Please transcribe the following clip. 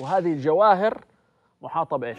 وهذه الجواهر محاطة بإيش؟